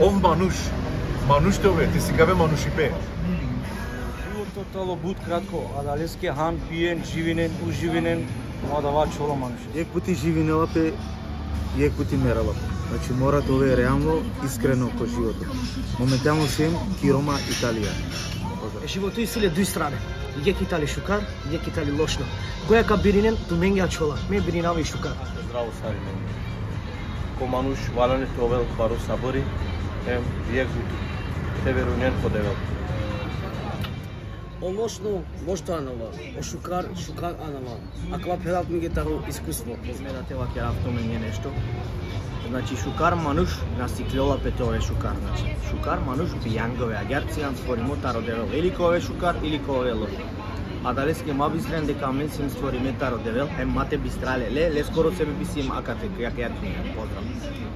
Ов мануш, мануш те ти си гаве мануш и пе. Животот тало буд кратко, а далеске хан пиен, живинен, уживинен, мадава чоло мануш. Јек пути живинела пе, јек пути мерала. Значи мора тоа е реално искрено по животот. Моментално сем ки Рома Италија. E životu i sile duj strane. Je kitali šukar, je kitali lošno. Koja ka birinen, tu menja čola. Me birinavi šukar. Здраво Сарине. Ко мануш валане товел бару сабори, ем верунен подевел. O lošno, lošto anava. O šukar, šukar anava. Аква пелат ми гитару искуство. Измена тела ќе рафтоме не нешто. Значи шукар мануш на сиклола петове шукар, значи шукар мануш бијангове, а герцијан спори мотаро девел, или кове шукар, или кове лош. А дали ске ма бистрен дека мен сим створи метаро девел, е мате бистрале, ле, ле скоро себе бисим акате, ја ќе ја Поздрав.